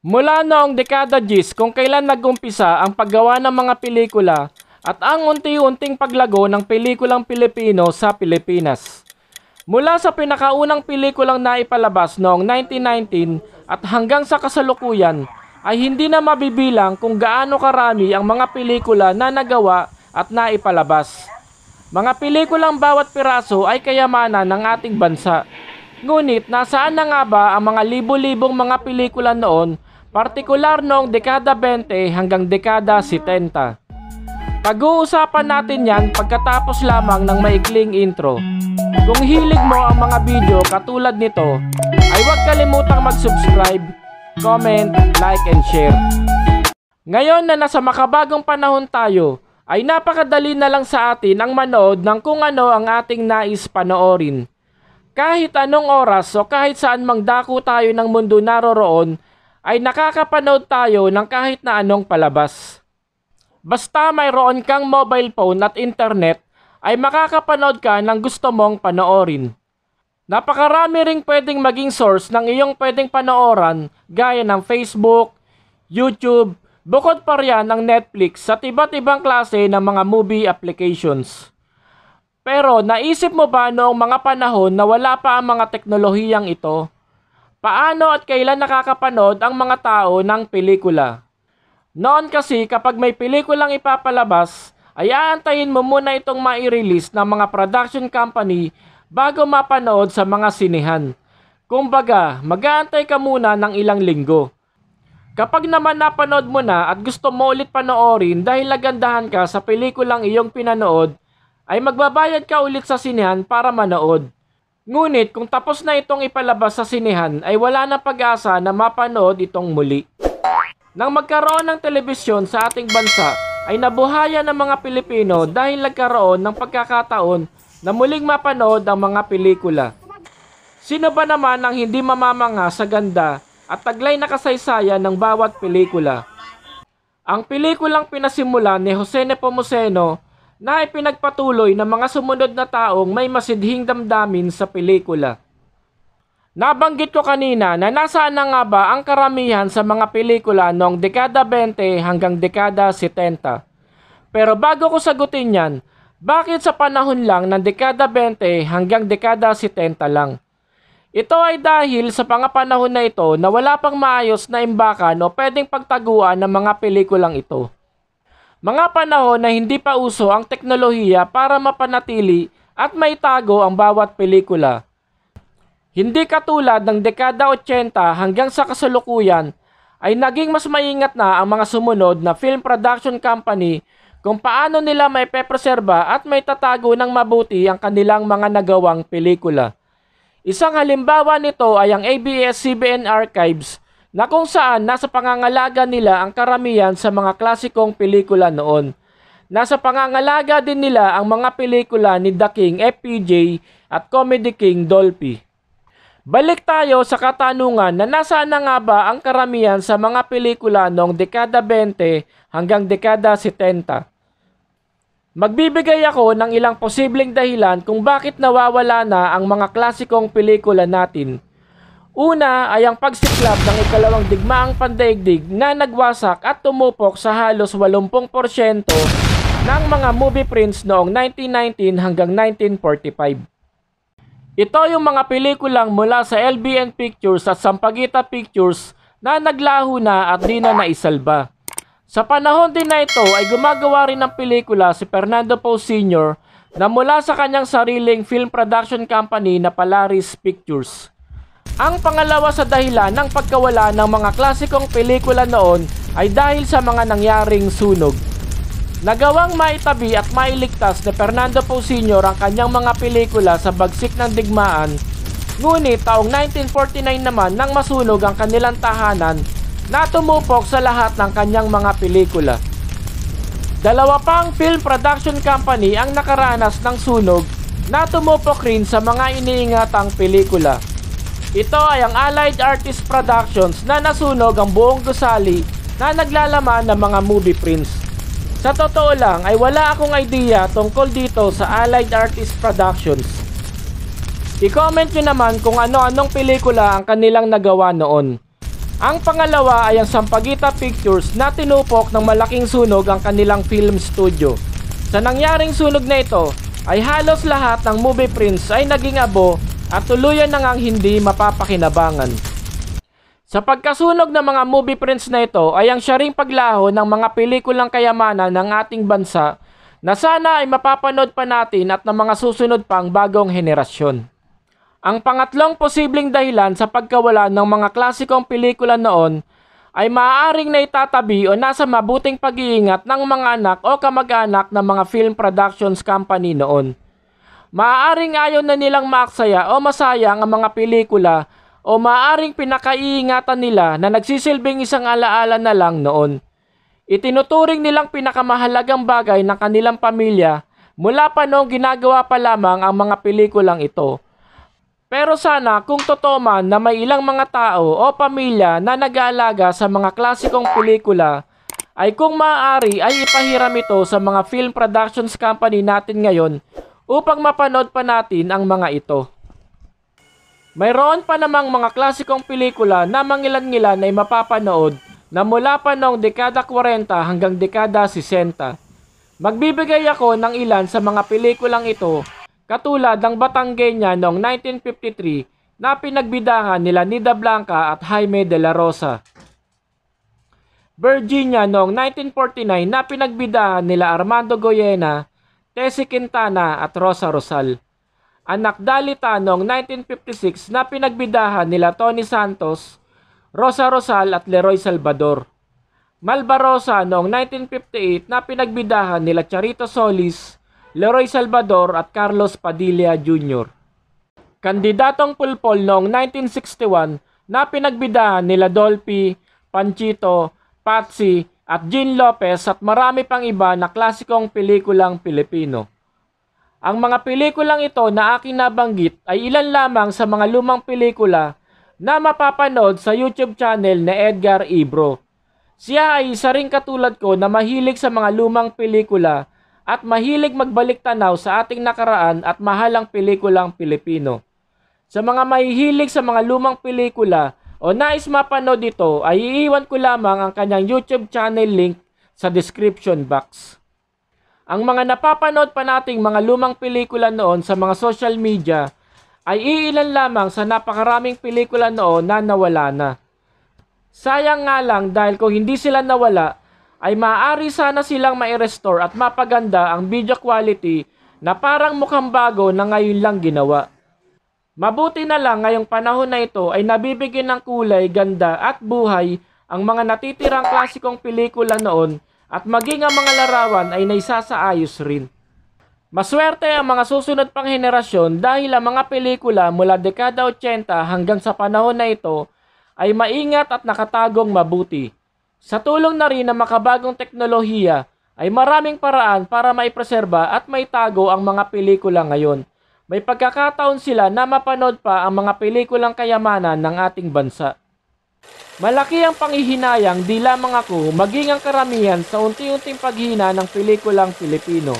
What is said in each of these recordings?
Mula noong dekada G's kung kailan nagumpisa ang paggawa ng mga pelikula at ang unti-unting paglago ng pelikulang Pilipino sa Pilipinas. Mula sa pinakaunang pelikulang naipalabas noong 1919 at hanggang sa kasalukuyan ay hindi na mabibilang kung gaano karami ang mga pelikula na nagawa at naipalabas. Mga pelikulang bawat piraso ay kayamanan ng ating bansa. Ngunit nasaan na nga ba ang mga libo-libong mga pelikula noon partikular noong dekada 20 hanggang dekada 70. Pag-uusapan natin yan pagkatapos lamang ng maikling intro. Kung hilig mo ang mga video katulad nito, ay huwag kalimutang mag-subscribe, comment, like, and share. Ngayon na nasa makabagong panahon tayo, ay napakadali na lang sa atin ang manood ng kung ano ang ating nais panoorin. Kahit anong oras o kahit saan mang dako tayo ng mundo naroroon, ay nakakapanood tayo ng kahit na anong palabas. Basta mayroon kang mobile phone at internet, ay makakapanood ka ng gusto mong panoorin. Napakarami ring pwedeng maging source ng iyong pwedeng panooran gaya ng Facebook, YouTube, bukod pa riyan ng Netflix at iba't ibang klase ng mga movie applications. Pero naisip mo ba noong mga panahon na wala pa ang mga teknolohiyang ito? Paano at kailan nakakapanood ang mga tao ng pelikula? Noon kasi kapag may pelikulang ipapalabas, ay aantayin mo muna itong mai-release ng mga production company bago mapanood sa mga sinehan. Kumbaga, mag-aantay ka muna ng ilang linggo. Kapag naman napanood mo na at gusto mo ulit panoorin dahil nagandahan ka sa pelikulang iyong pinanood, ay magbabayad ka ulit sa sinehan para manood. Ngunit kung tapos na itong ipalabas sa sinehan ay wala na pag-asa na mapanood itong muli. Nang magkaroon ng telebisyon sa ating bansa ay nabuhayan ng mga Pilipino dahil nagkaroon ng pagkakataon na muling mapanood ang mga pelikula. Sino ba naman ang hindi mamamanga sa ganda at taglay na kasaysayan ng bawat pelikula? Ang pelikulang pinasimulan ni Jose Nepomuceno na ipinagpatuloy ng mga sumunod na taong may masidhing damdamin sa pelikula. Nabanggit ko kanina na nasaan na nga ba ang karamihan sa mga pelikula noong dekada 20 hanggang dekada 70. Pero bago ko sagutin yan, bakit sa panahon lang ng dekada 20 hanggang dekada 70 lang? Ito ay dahil sa pangapanahon na ito na wala pang maayos na imbakan o pwedeng pagtaguan ng mga pelikulang ito. Mga panahon na hindi pa uso ang teknolohiya para mapanatili at maitago ang bawat pelikula. Hindi katulad ng dekada 80 hanggang sa kasalukuyan ay naging mas maingat na ang mga sumunod na film production company kung paano nila may pepreserba at may tatago ng mabuti ang kanilang mga nagawang pelikula. Isang halimbawa nito ay ang ABS-CBN Archives na kung saan nasa pangangalaga nila ang karamihan sa mga klasikong pelikula noon. Nasa pangangalaga din nila ang mga pelikula ni The King FPJ at Comedy King Dolphy. Balik tayo sa katanungan na nasaan na nga ba ang karamihan sa mga pelikula noong dekada 20 hanggang dekada 70. Magbibigay ako ng ilang posibleng dahilan kung bakit nawawala na ang mga klasikong pelikula natin Una ay ang pagsiklab ng ikalawang digmaang pandaigdig na nagwasak at tumupok sa halos 80% ng mga movie prints noong 1919 hanggang 1945. Ito yung mga pelikulang mula sa LBN Pictures at Sampaguita Pictures na naglaho na at di na naisalba. Sa panahon din na ito ay gumagawa rin ng pelikula si Fernando Poe Sr. na mula sa kanyang sariling film production company na Polaris Pictures. Ang pangalawa sa dahilan ng pagkawala ng mga klasikong pelikula noon ay dahil sa mga nangyaring sunog. Nagawang maitabi at mailigtas ni Fernando Poe Sr. ang kanyang mga pelikula sa bagsik ng digmaan, ngunit taong 1949 naman nang masunog ang kanilang tahanan na tumupok sa lahat ng kanyang mga pelikula. Dalawa pang film production company ang nakaranas ng sunog na tumupok rin sa mga iniingatang pelikula. Ito ay ang Allied Artist Productions na nasunog ang buong gusali na naglalaman ng mga movie prints. Sa totoo lang ay wala akong idea tungkol dito sa Allied Artist Productions. I-comment nyo naman kung ano-anong pelikula ang kanilang nagawa noon. Ang pangalawa ay ang Sampaguita Pictures na tinupok ng malaking sunog ang kanilang film studio. Sa nangyaring sunog na ito, ay halos lahat ng movie prints ay naging abo at tuluyan na ngang hindi mapapakinabangan. Sa pagkasunog ng mga movie prints na ito ay ang syaring paglaho ng mga pelikulang kayamanan ng ating bansa na sana ay mapapanood pa natin at ng mga susunod pang bagong henerasyon. Ang pangatlong posibleng dahilan sa pagkawala ng mga klasikong pelikula noon ay maaaring naitatabi o nasa mabuting pag-iingat ng mga anak o kamag-anak ng mga film productions company noon. Maaaring ayaw na nilang maaksaya o masayang ang mga pelikula o maaaring pinakaiingatan nila na nagsisilbing isang alaala na lang noon. Itinuturing nilang pinakamahalagang bagay ng kanilang pamilya mula pa noong ginagawa pa lamang ang mga pelikulang ito pero sana kung totoo man na may ilang mga tao o pamilya na nag-aalaga sa mga klasikong pelikula, ay kung maaari ay ipahiram ito sa mga film productions company natin ngayon upang mapanood pa natin ang mga ito. Mayroon pa namang mga klasikong pelikula na mangilan-ngilan ay mapapanood na mula pa noong dekada 40 hanggang dekada 60. Magbibigay ako ng ilan sa mga pelikulang ito Katulad ng Batangueña noong 1953 na pinagbidahan nila Nida Blanca at Jaime de la Rosa. Virginia noong 1949 na pinagbidahan nila Armando Goyena, Tessie Quintana at Rosa Rosal. Anak Dalita noong 1956 na pinagbidahan nila Tony Santos, Rosa Rosal at Leroy Salvador. Malbarosa noong 1958 na pinagbidahan nila Charito Solis, Leroy Salvador at Carlos Padilla Jr. Kandidatong pulpol noong 1961 na pinagbidahan nila Dolphy, Panchito, Patsy at Jean Lopez at marami pang iba na klasikong pelikulang Pilipino. Ang mga pelikulang ito na aking nabanggit ay ilan lamang sa mga lumang pelikula na mapapanood sa YouTube channel ni Edgar Ibro. Siya ay isa ring katulad ko na mahilig sa mga lumang pelikula at mahilig magbalik tanaw sa ating nakaraan at mahalang pelikulang Pilipino. Sa mga mahihilig sa mga lumang pelikula o nais mapanood ito ay iiwan ko lamang ang kanyang YouTube channel link sa description box. Ang mga napapanood pa nating mga lumang pelikula noon sa mga social media ay iilan lamang sa napakaraming pelikula noon na nawala na. Sayang nga lang dahil kung hindi sila nawala ay maaari sana silang ma-restore at mapaganda ang video quality na parang mukhang bago na ngayon lang ginawa. Mabuti na lang ngayong panahon na ito ay nabibigyan ng kulay, ganda at buhay ang mga natitirang klasikong pelikula noon at maging ang mga larawan ay naisasaayos rin. Maswerte ang mga susunod pang henerasyon dahil ang mga pelikula mula dekada 80 hanggang sa panahon na ito ay maingat at nakatagong mabuti. Sa tulong na rin ng makabagong teknolohiya ay maraming paraan para maipreserba at maitago ang mga pelikula ngayon. May pagkakataon sila na mapanood pa ang mga pelikulang kayamanan ng ating bansa. Malaki ang panghihinayang di lamang ako maging ang karamihan sa unti-unting paghina ng pelikulang Pilipino.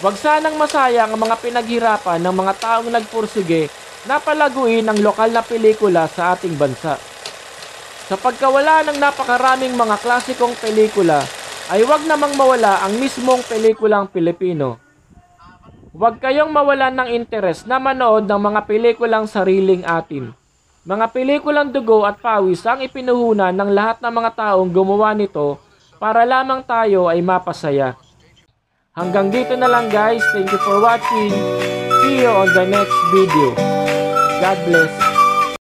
Huwag sanang masayang ang mga pinaghirapan ng mga taong nagpursige na palaguin ang lokal na pelikula sa ating bansa. Sa pagkawala ng napakaraming mga klasikong pelikula, ay wag namang mawala ang mismong pelikulang Pilipino. Huwag kayong mawalan ng interes na manood ng mga pelikulang sariling atin. Mga pelikulang dugo at pawis ang ipinuhunan ng lahat ng mga taong gumawa nito para lamang tayo ay mapasaya. Hanggang dito na lang guys. Thank you for watching. See you on the next video. God bless.